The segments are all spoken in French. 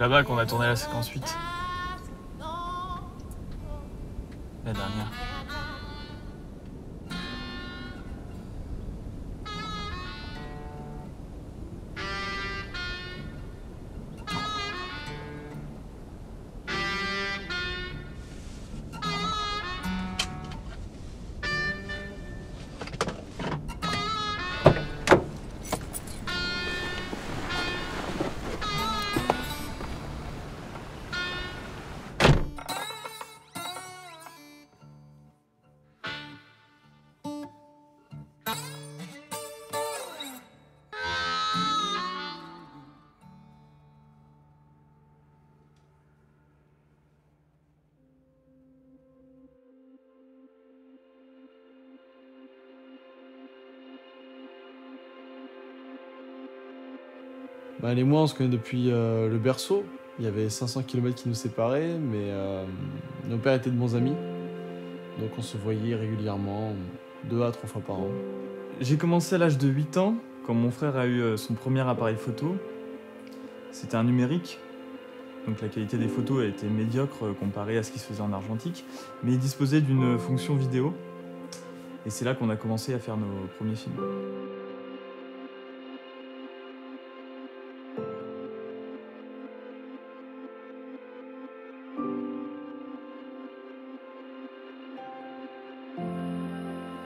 là-bas qu'on a tourné la séquence 8. Bah, les moi, on se connaît depuis euh, le berceau. Il y avait 500 km qui nous séparaient, mais euh, nos pères étaient de bons amis. Donc on se voyait régulièrement, deux à trois fois par an. J'ai commencé à l'âge de 8 ans, quand mon frère a eu euh, son premier appareil photo. C'était un numérique, donc la qualité des photos a été médiocre comparée à ce qui se faisait en argentique, mais il disposait d'une fonction vidéo. Et c'est là qu'on a commencé à faire nos premiers films.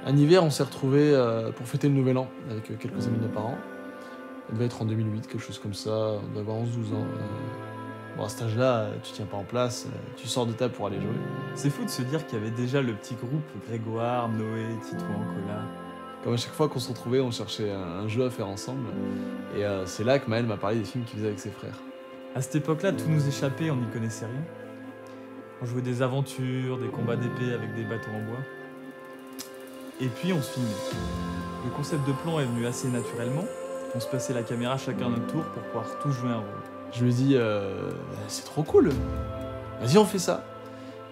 Un hiver, on s'est retrouvés euh, pour fêter le nouvel an avec euh, quelques amis de nos parents. Ça devait être en 2008, quelque chose comme ça. On devait avoir 11-12 ans. Euh, Bon, à cet âge-là, tu tiens pas en place, tu sors de table pour aller jouer. C'est fou de se dire qu'il y avait déjà le petit groupe Grégoire, Noé, Tito, Ancola. Comme à chaque fois qu'on se retrouvait, on cherchait un, jeu à faire ensemble. Et euh, c'est là que Maël m'a parlé des films qu'il faisait avec ses frères. À cette époque-là, tout nous échappait, on n'y connaissait rien. On jouait des aventures, des combats d'épée avec des bateaux en bois. Et puis on se filmait. Le concept de plan est venu assez naturellement. On se passait la caméra chacun notre tour pour pouvoir tous jouer un rôle. Je ai dit, euh, c'est trop cool, vas-y, on fait ça.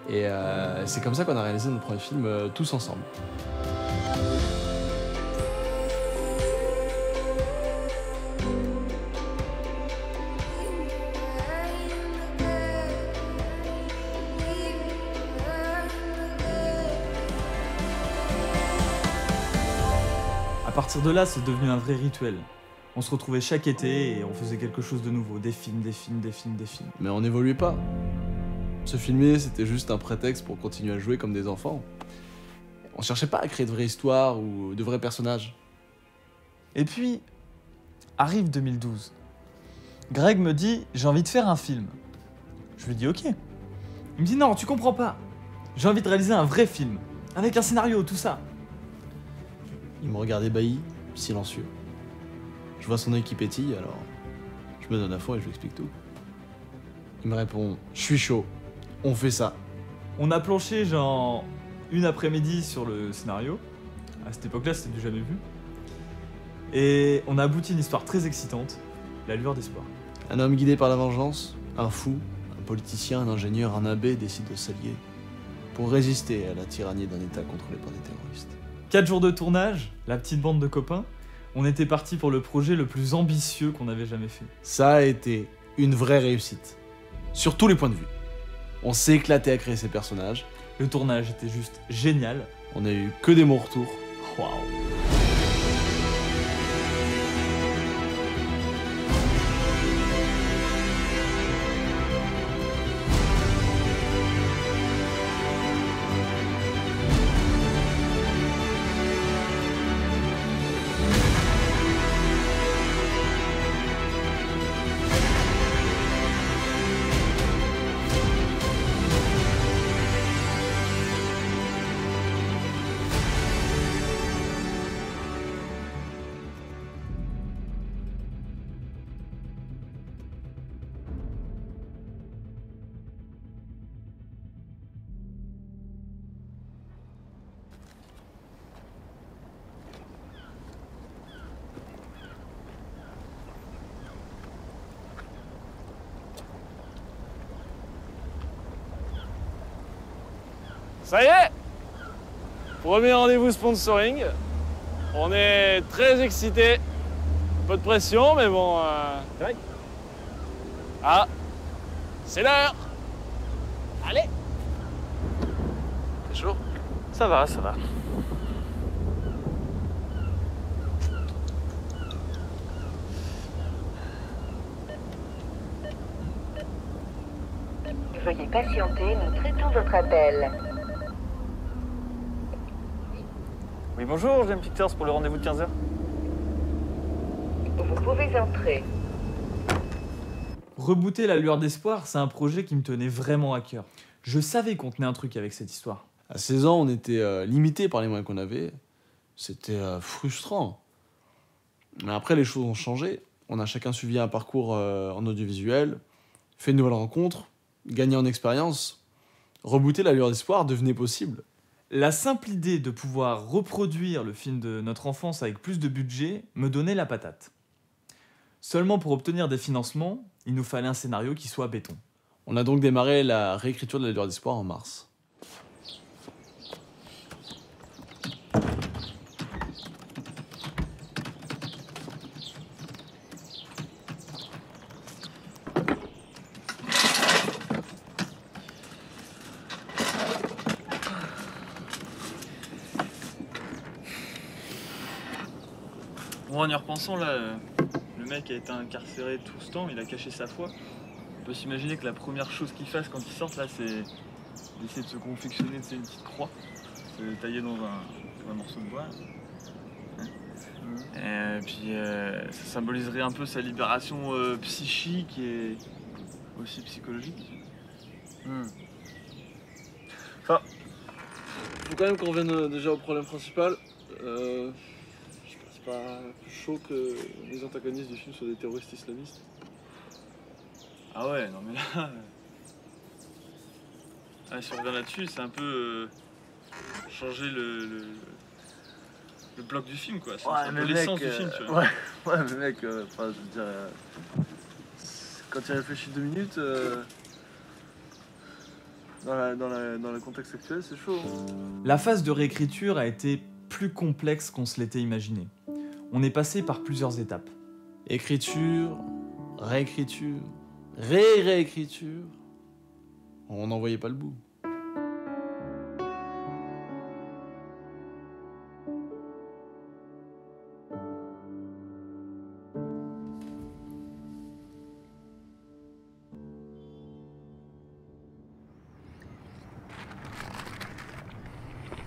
Et euh, c'est comme ça qu'on a réalisé notre premier film euh, tous ensemble. Partir de là, c'est devenu un vrai rituel. On se retrouvait chaque été et on faisait quelque chose de nouveau. Des films, des films, des films, des films. Mais on n'évoluait pas. Se filmer, c'était juste un prétexte pour continuer à jouer comme des enfants. On cherchait pas à créer de vraies histoires ou de vrais personnages. Et puis, arrive 2012. Greg me dit J'ai envie de faire un film. Je lui dis Ok. Il me dit Non, tu comprends pas. J'ai envie de réaliser un vrai film. Avec un scénario, tout ça. Il me regardait bailli, silencieux. Je vois son œil qui pétille, alors je me donne à fond et je lui explique tout. Il me répond Je suis chaud, on fait ça. On a planché genre une après-midi sur le scénario. À cette époque-là, c'était du jamais vu. Et on a abouti à une histoire très excitante, La lueur d'espoir. Un homme guidé par la vengeance, un fou, un politicien, un ingénieur, un abbé décide de s'allier pour résister à la tyrannie d'un État contre les bandits terroristes. 4 jours de tournage, la petite bande de copains. On était parti pour le projet le plus ambitieux qu'on avait jamais fait. Ça a été une vraie réussite, sur tous les points de vue. On s'est éclaté à créer ces personnages, Le tournage était juste génial. on a eu que des bons retours. Waouh. Ça y est Premier rendez-vous sponsoring. On est très excités. Un peu de pression, mais bon. euh, Ah C'est l'heure Allez C'est chaud Ça va, ça va. Veuillez patienter, nous traitons votre appel. Oui, bonjour, j'aime Pictures pour le rendez-vous de 15h. Vous pouvez entrer. Rebooter la lueur d'espoir, c'est un projet qui me tenait vraiment à cœur. Je savais qu'on tenait un truc avec cette histoire. À 16 ans, on était euh, limité par les moyens qu'on avait. C'était euh, frustrant. Mais après, les choses ont changé. On a chacun suivi un parcours euh, en audiovisuel, fait de nouvelles rencontres, gagné en expérience. Rebooter la lueur d'espoir devenait possible. La simple idée de pouvoir reproduire le film de notre enfance avec plus de budget me donnait la patate. Seulement pour obtenir des financements, il nous fallait un scénario qui soit béton. On a donc démarré la réécriture de la lueur d'espoir en mars. Bon, en y repensant, là, euh, le mec a été incarcéré tout ce temps, il a caché sa foi. On peut s'imaginer que la première chose qu'il fasse quand il sort, là, c'est d'essayer de se confectionner une petite croix, se tailler dans un, un morceau de bois. Et puis, euh, ça symboliserait un peu sa libération euh, psychique et aussi psychologique. Faut quand même qu'on revienne déjà au problème principal. Euh, pas, c'est pas plus chaud que les antagonistes du film soient des terroristes islamistes? Ah ouais, non mais là. euh, ah, si on revient là-dessus, c'est un peu euh, changer le, le, le bloc du film quoi. C'est c'est un peu l'essence du film, tu vois. Ouais, ouais, mais mec, euh, enfin, je veux dire, euh, quand tu réfléchis deux minutes, euh, dans, la- dans la- dans le contexte actuel, c'est chaud. hein. La phase de réécriture a été plus complexe qu'on se l'était imaginé. On est passé par plusieurs étapes. Écriture, réécriture, ré-réécriture. On n'en voyait pas le bout.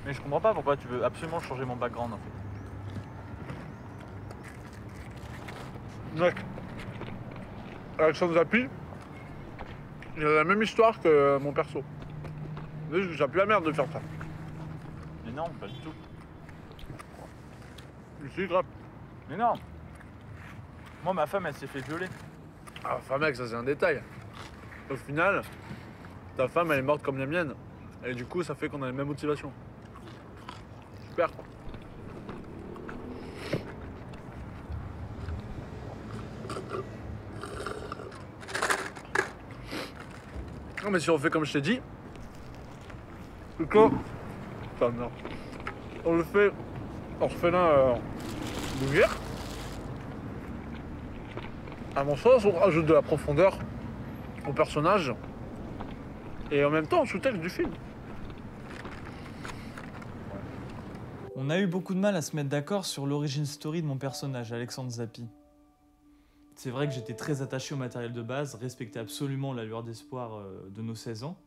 Mais je comprends pas pourquoi tu veux absolument changer mon background en fait. Mec, Alexandre Zappi, il a la même histoire que mon perso. Mais j'ai plus la merde de faire ça. Mais non, pas du tout. Je suis grave. Mais non Moi ma femme elle s'est fait violer. Ah, enfin, mec, ça c'est un détail. Au final, ta femme elle est morte comme la mienne. Et du coup, ça fait qu'on a les mêmes motivations. Super. Non, mais si on fait comme je t'ai dit, que. Enfin, non. On le fait orphelin euh, de guerre. À mon sens, on rajoute de la profondeur au personnage et en même temps au sous-texte du film. On a eu beaucoup de mal à se mettre d'accord sur l'origine story de mon personnage, Alexandre Zappi. C'est vrai que j'étais très attaché au matériel de base, respectais absolument la lueur d'espoir euh, de nos 16 ans.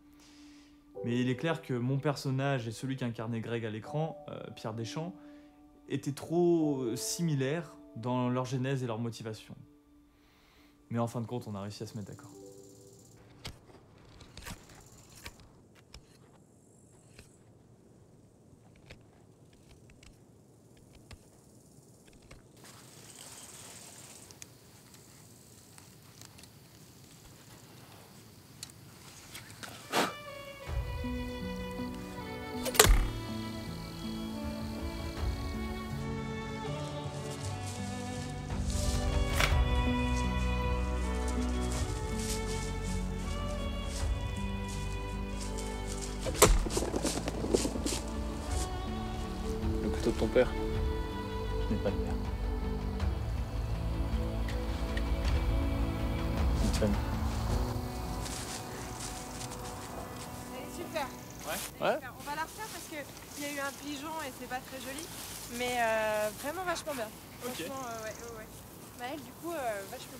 Mais il est clair que mon personnage et celui qu'incarnait Greg à l'écran, euh, Pierre Deschamps, étaient trop euh, similaires dans leur genèse et leur motivation. Mais en fin de compte, on a réussi à se mettre d'accord. Elle est super. Ouais. On va la refaire parce qu'il y a eu un pigeon et c'est pas très joli. Mais euh, vraiment vachement bien. Ok. Vachement, euh, ouais, ouais, ouais. Bah, du coup, euh, bah, vachement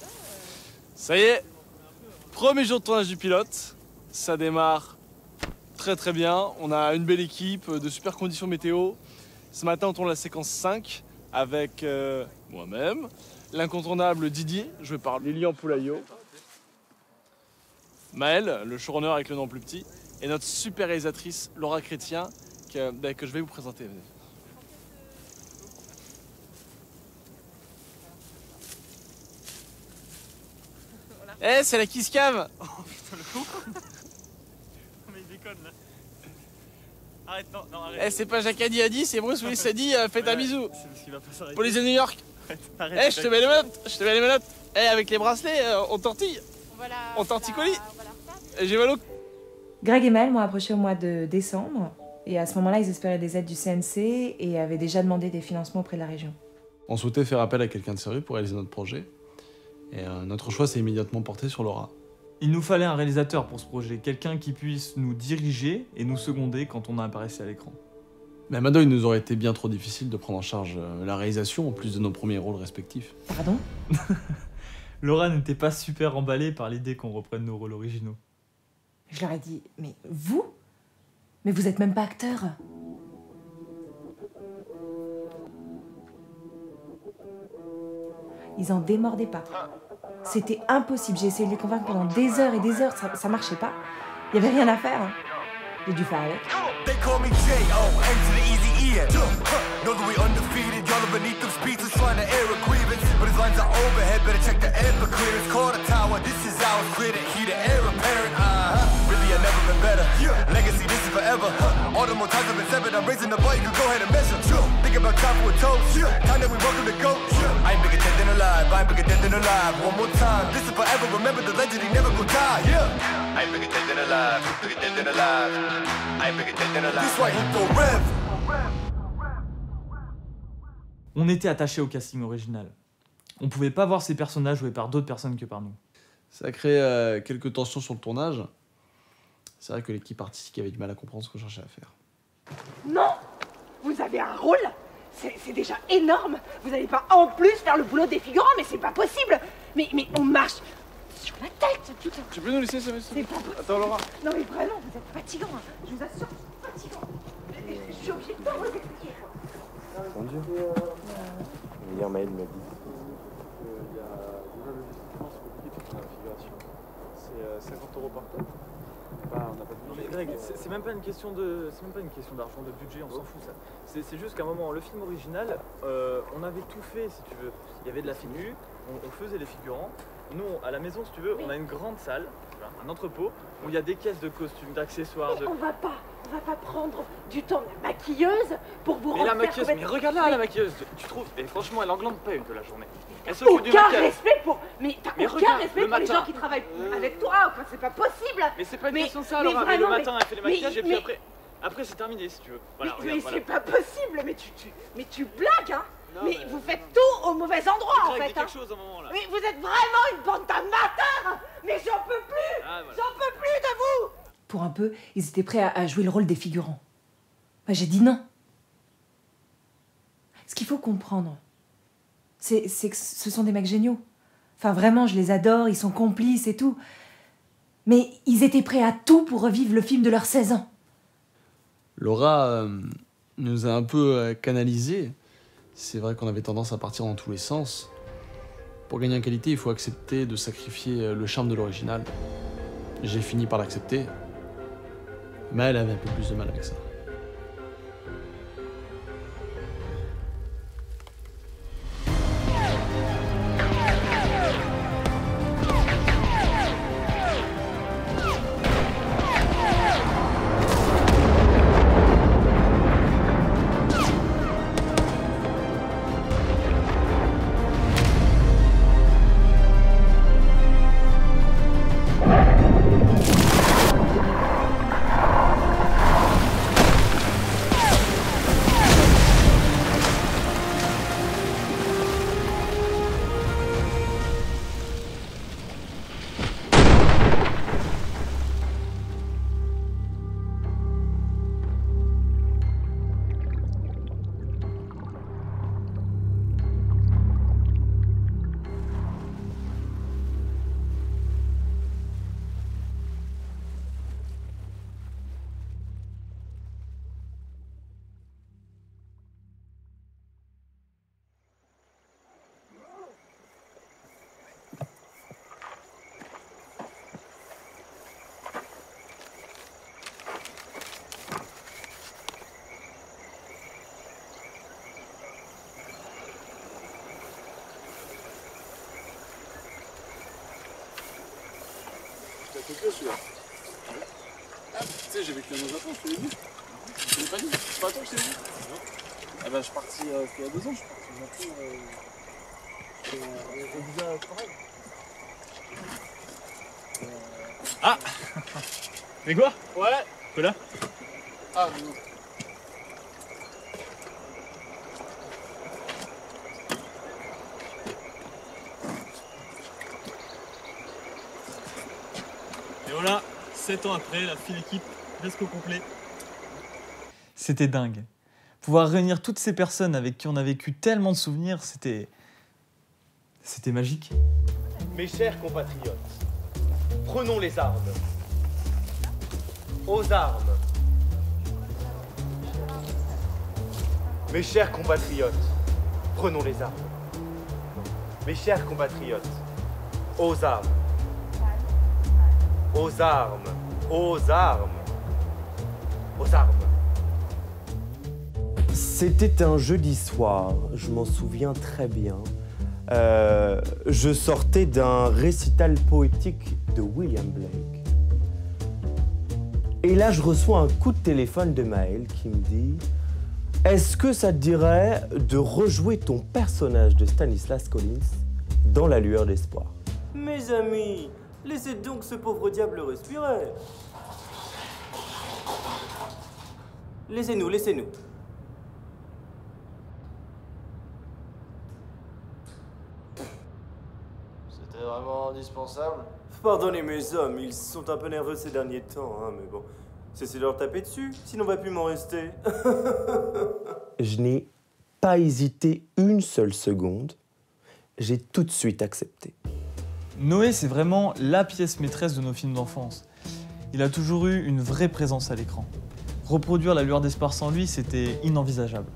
bien Ça y est, premier jour de tournage du pilote. Ça démarre très très bien. On a une belle équipe, euh, de super conditions météo. Ce matin, on tourne la séquence 5 avec moi-même, l'incontournable Didier, joué par Lilian Poulaillot, Maël, le showrunner avec le nom plus petit, et notre super réalisatrice Laura Chrétien, que, ben, que je vais vous présenter. Eh, c'est la Kiss Cam Mais il déconne là. Arrête, non, non, arrête. Eh, c'est pas Jacques Addy a dit, c'est Bruce Willis a dit, euh, faites un Ouais, bisou C'est parce qu'il va pas s'arrêter. Police de New York Arrête, Eh, je te mets les menottes Je te mets les menottes Eh, avec les bracelets, euh, on tortille On torticolis J'ai mal au Greg et Mel m'ont approché au mois de décembre. Et à ce moment-là, ils espéraient des aides du CNC et avaient déjà demandé des financements auprès de la région. On souhaitait faire appel à quelqu'un de sérieux pour réaliser notre projet. Et euh, notre choix s'est immédiatement porté sur Laura. Il nous fallait un réalisateur pour ce projet, quelqu'un qui puisse nous diriger et nous seconder quand on apparaissait à l'écran. Mais à Mado, il nous aurait été bien trop difficile de prendre en charge euh, la réalisation en plus de nos premiers rôles respectifs. Pardon? Laura n'était pas super emballée par l'idée qu'on reprenne nos rôles originaux. Je leur ai dit, mais vous? Mais vous êtes même pas acteur Ils en démordaient pas. C'était impossible. J'ai essayé de les convaincre pendant des heures et des heures. Ça, ça marchait pas. Il y avait rien à faire. hein. J'ai dû faire avec. Call me J.O. M to the easy E. Know that we undefeated. Y'all are beneath them speeches trying to air a grievance. But his lines are overhead. Better check the air for clearance. Call the tower. This is ours. Clear heat. The air apparent. Uh huh. Really, I've never been better. Legacy, this is forever. All the more times I've been severed. I'm raising the bar. You can go ahead and measure. Think about time for a toast. Time that we welcome the goat. I ain't bigger dead than alive. I ain't bigger dead than alive. One more time. This is forever. Remember the legend. He never gonna die. Yeah. I ain't bigger dead than alive. Bigger dead than alive. I ain't bigger dead than alive. This right here forever. On était attaché au casting original. On pouvait pas voir ces personnages joués par d'autres personnes que par nous. Ça a créé euh, quelques tensions sur le tournage. C'est vrai que l'équipe artistique avait du mal à comprendre ce qu'on cherchait à faire. Non Vous avez un rôle C'est déjà énorme Vous n'allez pas en plus faire le boulot des figurants, mais c'est pas possible mais, mais on marche sur la tête un... Tu peux nous laisser ça C'est pas possible Attends, Laura. Non mais vraiment, vous êtes fatigant, hein. je vous assure, c'est fatigant Je je suis obligée de vous expliquer Hier, Maël m'a dit. Il y a déjà le de la figuration. C'est 50 euros par tête. On n'a pas de Non mais Greg, c'est même pas une question de, c'est même pas une question d'argent, de budget, on s'en fout ça. C'est juste qu'à un moment, le film original, euh, on avait tout fait si tu veux. Il y avait de la figure, on, on faisait les figurants. Nous, à la maison, si tu veux, on a une grande salle, un entrepôt où il y a des caisses de costumes, d'accessoires. De... On va pas, on va pas prendre du temps de la maquilleuse pour vous Mais la maquilleuse, mais regarde là la maquilleuse, tu trouves Et franchement, elle englande pas une de la journée. Elle s'occupe du maquillage. respect pour... Mais t'as aucun regarde, respect le pour les gens qui travaillent avec toi, enfin c'est pas possible Mais c'est pas une Mais- question de ça, mais Laura. Mais le matin, elle fait les maquillages et puis après, après c'est terminé si tu veux. Voilà, mais voilà. c'est pas possible, mais tu, tu, mais tu blagues, hein Non, mais, mais- vous faites tout au mauvais endroit, en fait, hein quelque chose à un moment là. Mais vous êtes vraiment une bande d'amateurs Mais j'en peux plus Ah, voilà. J'en peux plus de vous Pour un peu, ils étaient prêts à, à jouer le rôle des figurants. Moi, j'ai dit non. Ce qu'il faut comprendre, c'est que ce sont des mecs géniaux. Enfin, vraiment, je les adore, ils sont complices et tout. Mais ils étaient prêts à tout pour revivre le film de leurs 16 ans. Laura euh, nous a un peu euh, canalisé. C'est vrai qu'on avait tendance à partir dans tous les sens. Pour gagner en qualité, il faut accepter de sacrifier euh, le charme de l'original. J'ai fini par l'accepter. Mais elle avait un peu plus de mal avec ça. Celui-là. Ah, tu sais, j'ai vécu dans un Japon, je te l'ai dit. Je te l'ai pas dit, c'est pas toi que je t'ai dit. Ah bah, je suis parti, euh, c'était il y a deux ans, je suis parti au Japon. Euh, euh, au visa travail. Ah Mais quoi? Ouais. Que là? Ah, non. Et voilà, 7 ans après, la fine équipe presque au complet. C'était dingue. Pouvoir réunir toutes ces personnes avec qui on a vécu tellement de souvenirs, c'était. C'était magique. Mes chers compatriotes, prenons les armes. Aux armes. Mes chers compatriotes, prenons les armes. Mes chers compatriotes, aux armes. Aux armes. Aux armes. Aux armes. C'était un jeudi soir, je m'en souviens très bien. Euh, je sortais d'un récital poétique de William Blake. Et là, je reçois un coup de téléphone de Maël qui me dit Est-ce que ça te dirait de rejouer ton personnage de Stanislas Collins dans La lueur d'espoir? Mes amis, laissez donc ce pauvre diable respirer. Laissez-nous, laissez-nous. C'était vraiment indispensable Pardonnez mes hommes, ils sont un peu nerveux ces derniers temps, hein, mais bon. Cessez de leur taper dessus, sinon va plus m'en rester. Je n'ai pas hésité une seule seconde. J'ai tout de suite accepté. Noé, c'est vraiment la pièce maîtresse de nos films d'enfance. Il a toujours eu une vraie présence à l'écran. Reproduire la lueur d'espoir sans lui, c'était inenvisageable.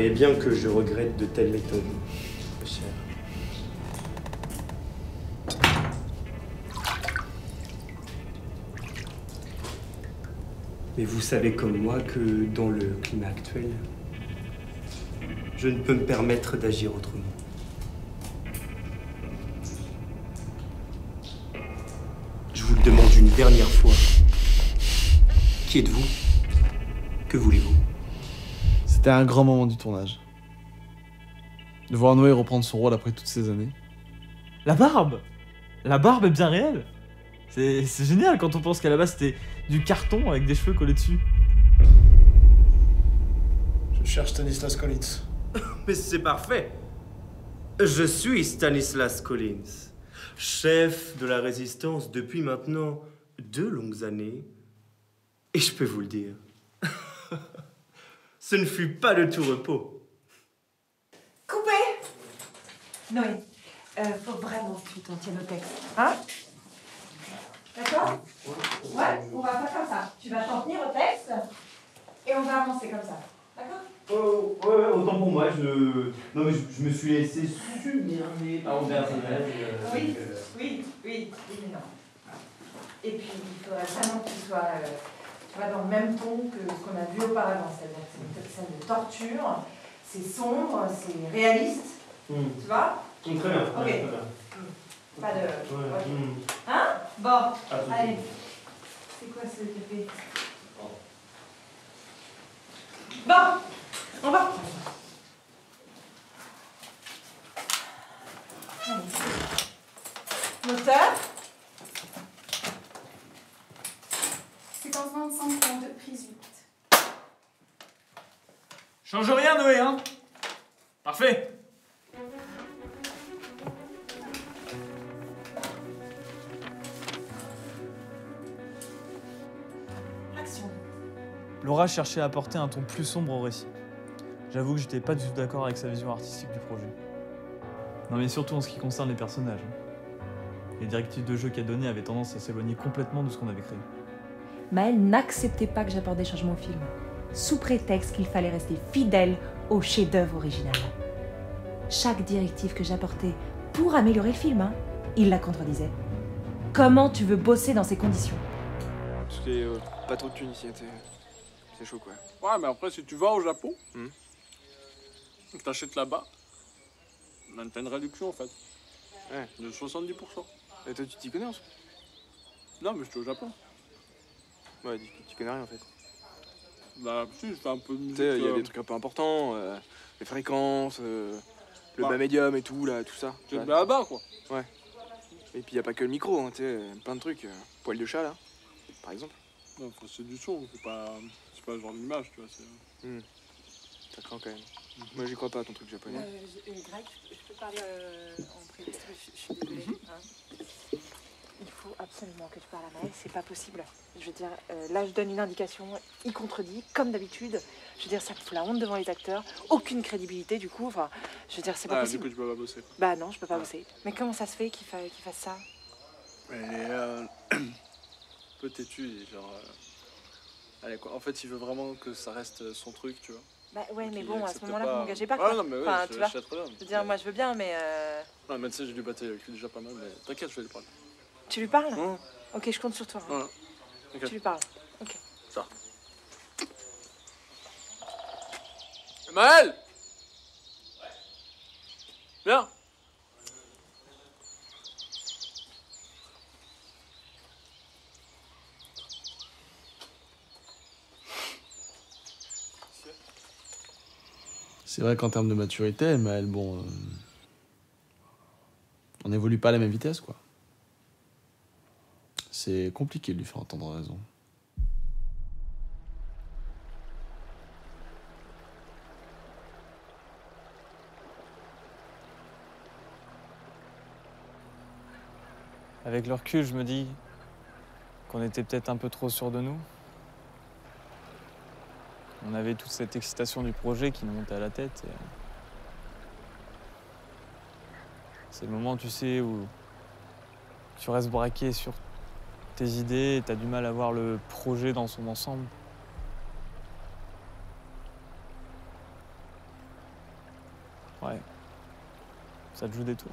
Croyez bien que je regrette de telles méthodes, cher. Mais vous savez comme moi que dans le climat actuel, je ne peux me permettre d'agir autrement. Je vous le demande une dernière fois. Qui êtes-vous? Que voulez-vous? C'était un grand moment du tournage. De voir Noé reprendre son rôle après toutes ces années. La barbe La barbe est bien réelle C'est génial quand on pense qu'à la base c'était du carton avec des cheveux collés dessus. Je cherche Stanislas Collins. Mais c'est parfait. Je suis Stanislas Collins, chef de la résistance depuis maintenant deux longues années. Et je peux vous le dire, ce ne fut pas le tout repos. Coupé Noé, euh, faut vraiment que tu t'en tiennes au texte. Hein? D'accord? Ouais, on va faire comme ça. Tu vas t'en tenir au texte et on va avancer comme ça. D'accord? Oh, ouais, ouais, autant pour moi, je... Non mais je, je me suis laissé submerger par mon personnage. euh, Oui, oui, oui, oui, mais non. Et puis, il faudrait vraiment que tu sois, euh, tu dans le même ton que ce qu'on a vu auparavant. C'est-à-dire que c'est une scène de torture, c'est sombre, c'est réaliste, tu vois? Très bien. Ok. Hmm. Pas de. Hein? Bon, allez. C'est quoi ce café? Bon, on va. Séquence 25, plan 2, prise 8. Change rien, Noé, hein Parfait Action. Laura cherchait à apporter un ton plus sombre au récit. J'avoue que j'étais pas du tout d'accord avec sa vision artistique du projet. Non mais surtout en ce qui concerne les personnages. hein. Les directives de jeu qu'elle donnait avaient tendance à s'éloigner complètement de ce qu'on avait créé. Maël n'acceptait pas que j'apporte des changements au film, sous prétexte qu'il fallait rester fidèle au chef-d'œuvre original. Chaque directive que j'apportais pour améliorer le film, hein, il la contredisait. Comment tu veux bosser dans ces conditions? Parce que euh, pas trop de thunes ici, c'est- chaud quoi. Ouais, mais après, si tu vas au Japon, Hmm. t'achètes là-bas, t'as une réduction en fait. Ouais. De 70%. Et toi, tu t'y connais en soi Non, mais je suis au Japon. Ouais, tu, tu connais rien en fait. Bah, si, je fais un peu de Tu sais, il y a euh, des trucs un peu importants, euh, les fréquences, euh, le Bah. bas médium et tout, là, tout ça. C'est Ouais. de là-bas, quoi. Ouais. Et puis il y a pas que le micro, hein, tu sais, plein de trucs. euh, poil de chat là, par exemple. Ouais, enfin, c'est du son, c'est pas, c'est pas le genre d'image, tu vois. c'est- Hmm. Ça craint quand même. Moi j'y crois pas à ton truc japonais. Euh, Greg, je je peux parler euh, en privé, je, je suis désolée. hein. Il faut absolument que tu parles à Maël, c'est pas possible. Je veux dire, euh, là je donne une indication, il contredit, comme d'habitude. Je veux dire, ça fout la honte devant les acteurs, aucune crédibilité du coup. Enfin, je veux dire, c'est pas Ah, du possible. coup, tu peux pas bosser. Bah non, je peux pas bosser. Mais comment ça se fait qu'il fa- qu'il fasse ça? Mais euh, peu têtu, genre. euh, Allez quoi, en fait il veut vraiment que ça reste son truc, tu vois. Bah ouais, mais bon, à ce moment-là, pas. vous m'engagez pas. Ouais, quoi. non, mais ouais, enfin, je- tu vois. je veux dire, moi je veux bien, mais euh, Non, mais tu sais, j'ai dû battre lui déjà pas mal, mais t'inquiète, je vais lui parler. Tu lui parles Hein Ok, je compte sur toi. hein. Ok. Tu lui parles. Ok. Ça. Maël Viens C'est vrai qu'en termes de maturité, Maël, bon. euh, on n'évolue pas à la même vitesse, quoi. C'est compliqué de lui faire entendre raison. Avec le recul, je me dis qu'on était peut-être un peu trop sûr de nous. On avait toute cette excitation du projet qui nous montait à la tête. C'est le moment, tu sais, où tu restes braqué sur tes idées et tu as du mal à voir le projet dans son ensemble. Ouais. Ça te joue des tours.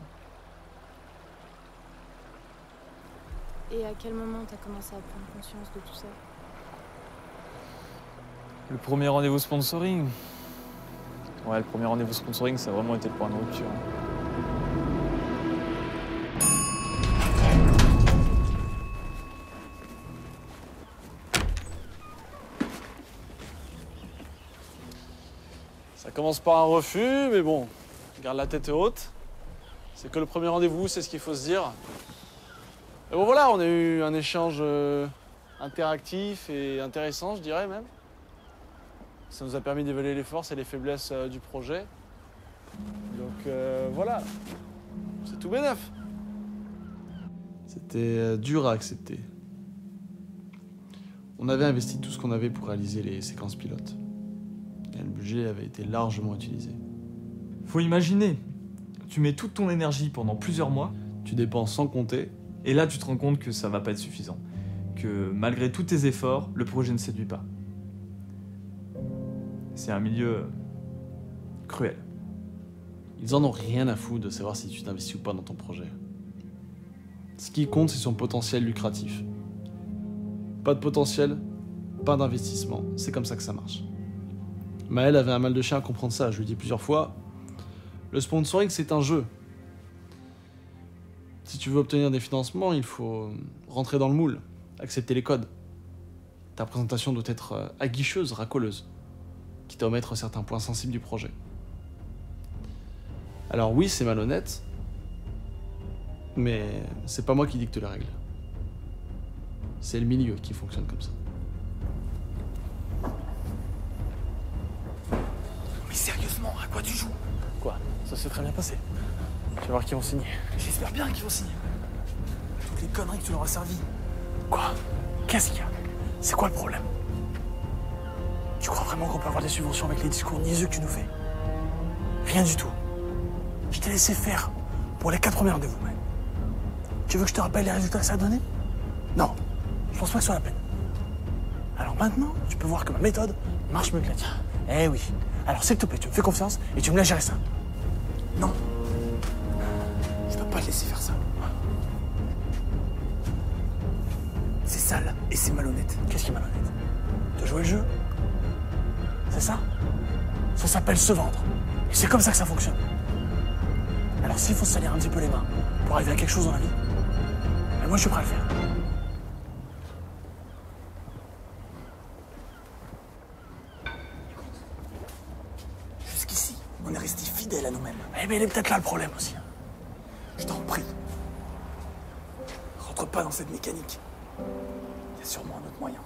Et à quel moment t'as commencé à prendre conscience de tout ça? Le premier rendez-vous sponsoring. Ouais, le premier rendez-vous sponsoring, ça a vraiment été le point de rupture. Ça commence par un refus, mais bon, garde la tête haute. C'est que le premier rendez-vous, c'est ce qu'il faut se dire. Et bon voilà, on a eu un échange euh, interactif et intéressant, je dirais même. Ça nous a permis d'évaluer les forces et les faiblesses euh, du projet. Donc euh, voilà, c'est tout bénef. C'était dur à accepter. On avait investi tout ce qu'on avait pour réaliser les séquences pilotes. Et le budget avait été largement utilisé. Faut imaginer, tu mets toute ton énergie pendant plusieurs mois, Tu dépenses sans compter, et là tu te rends compte que ça va pas être suffisant. Que malgré tous tes efforts, le projet ne séduit pas. C'est un milieu cruel. ils en ont rien à foutre de savoir si tu t'investis ou pas dans ton projet. Ce qui compte, c'est son potentiel lucratif. Pas de potentiel, pas d'investissement. C'est comme ça que ça marche. Maël avait un mal de chien à comprendre ça. Je lui ai dit plusieurs fois le sponsoring, c'est un jeu. Si tu veux obtenir des financements, il faut rentrer dans le moule, accepter les codes. Ta présentation doit être euh, aguicheuse, racoleuse, quitte à omettre certains points sensibles du projet. Alors oui, c'est malhonnête, Mais c'est pas moi qui dicte les règles. C'est le milieu qui fonctionne comme ça. À quoi tu joues? Quoi? Ça s'est très bien passé. Tu vas voir qui vont signer. J'espère bien qu'ils vont signer. Toutes les conneries que tu leur as servi. Quoi? Qu'est-ce qu'il y a? C'est quoi le problème? Tu crois vraiment qu'on peut avoir des subventions avec les discours niaiseux que tu nous fais? Rien du tout. Je t'ai laissé faire pour les quatre premiers rendez-vous. Tu veux que je te rappelle les résultats que ça a donné? Non, je pense pas que ce soit la peine. Alors maintenant, tu peux voir que ma méthode marche mieux que la tienne. Eh oui. Alors s'il te plaît, tu me fais confiance et tu me laisses gérer ça. Non. Je peux pas te laisser faire ça. C'est sale et c'est malhonnête. Qu'est-ce qui est malhonnête? De jouer le jeu C'est ça? Ça s'appelle se vendre. Et c'est comme ça que ça fonctionne. Alors s'il faut se salir un petit peu les mains pour arriver à quelque chose dans la vie, ben moi je suis prêt à le faire. Jusqu'ici, on est resté fidèles nous-mêmes. Eh ben il est peut-être là le problème aussi. Je t'en prie. Rentre pas dans cette mécanique. Il y a sûrement un autre moyen.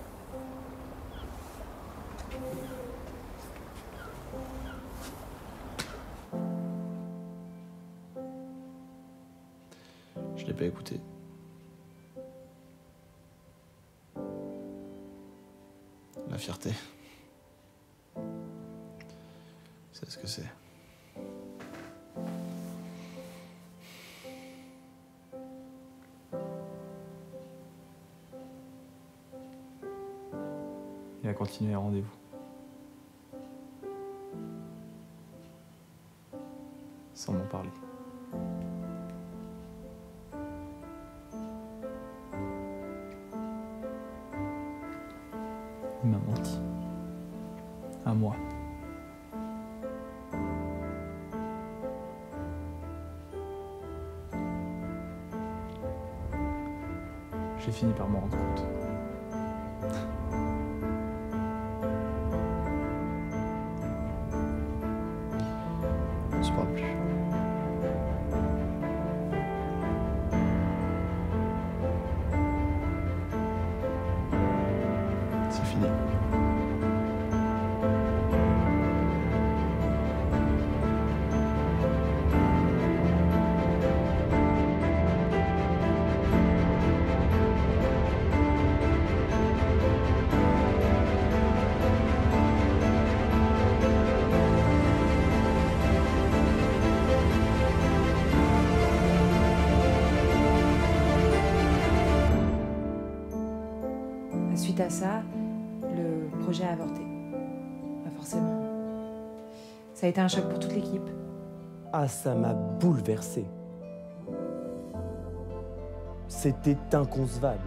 Je l'ai pas écouté. La fierté. C'est ce que c'est. Les rendez-vous. Sans m'en parler. Il m'a menti. À moi. J'ai fini par m'en rendre compte. Ça a été un choc pour toute l'équipe. Ah, ça m'a bouleversé. C'était inconcevable.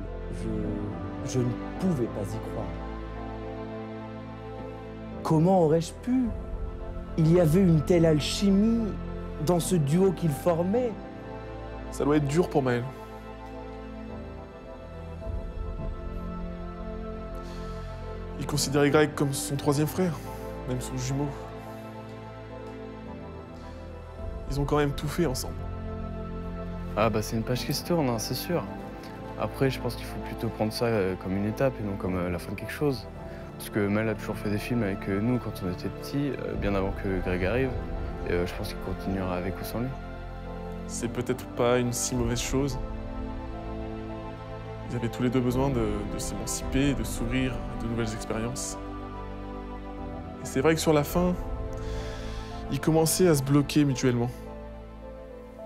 Je, je ne pouvais pas y croire. Comment aurais-je pu? Il y avait une telle alchimie dans ce duo qu'ils formaient. Ça doit être dur pour Maël. Il considérait Greg comme son troisième frère, même son jumeau. Ils ont quand même tout fait ensemble. Ah bah c'est une page qui se tourne, hein, c'est sûr. Après, je pense qu'il faut plutôt prendre ça euh, comme une étape et non comme euh, la fin de quelque chose. Parce que Mel a toujours fait des films avec euh, nous quand on était petits, bien avant que Greg arrive. Et je pense qu'il continuera avec ou sans lui. C'est peut-être pas une si mauvaise chose. Ils avaient tous les deux besoin de, de s'émanciper, de s'ouvrir à de nouvelles expériences. Et c'est vrai que sur la fin, ils commençaient à se bloquer mutuellement.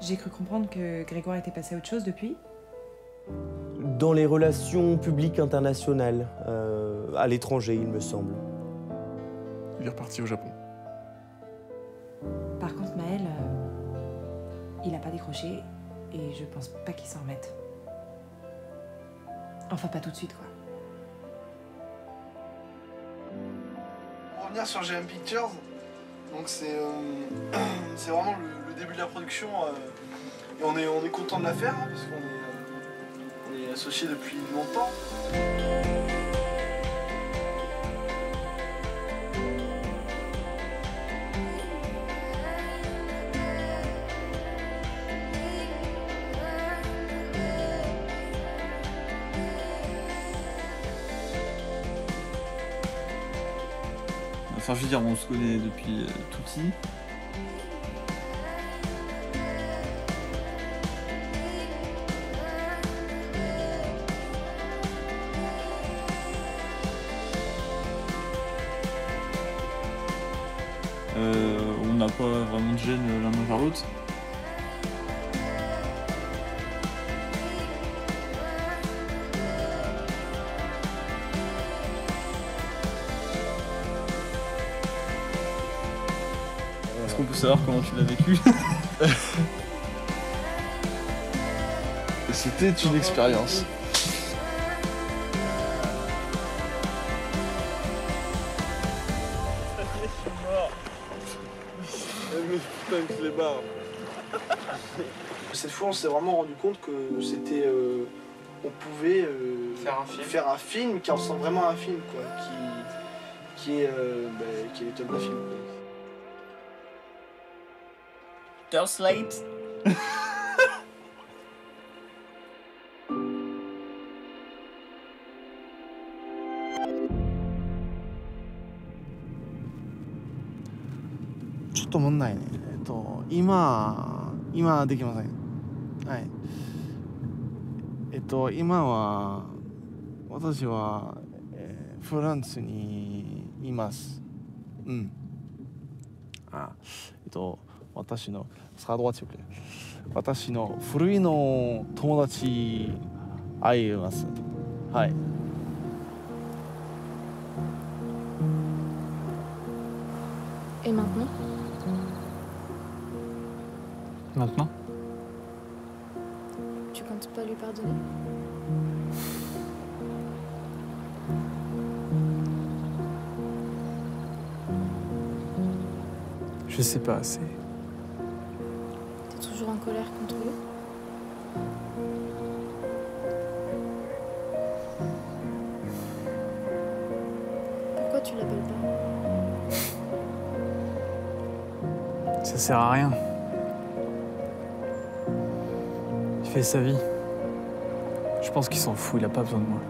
J'ai cru comprendre que Grégoire était passé à autre chose depuis. Dans les relations publiques internationales, euh, à l'étranger, il me semble. Il est reparti au Japon. Par contre, Maël, euh, il a pas décroché et je pense pas qu'il s'en remette. Enfin, pas tout de suite, quoi. Pour revenir sur GM Pictures, donc c'est euh, vraiment le, début de la production euh, et on est, on est content de la faire hein, parce qu'on est, euh, est associés depuis longtemps. Enfin, je veux dire, on se connaît depuis euh, tout petit. C'était une expérience. Cette fois, on s'est vraiment rendu compte que c'était. euh, on pouvait euh, Faire un film. faire un film qui ressemble vraiment à un film, quoi. Qui, qui est, euh, bah, qui est top d'un film. Slate「ちょっと問題ね。えっと今今できません。はい。えっと今は私は、えーフランスにいます。うん。あえっと私のサードワッチ私の古いの友達会います。はい。Je sais pas assez. T'es toujours en colère contre lui Pourquoi tu l'appelles pas? Ça sert à rien. Il fait sa vie. Je pense qu'il s'en fout, il a pas besoin de moi.